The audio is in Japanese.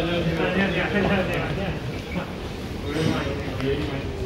안녕하세 요. 안녕하세 요. 안녕하세 요. 안녕하세 요. 오랜만이 네. 예, 오랜만이 네.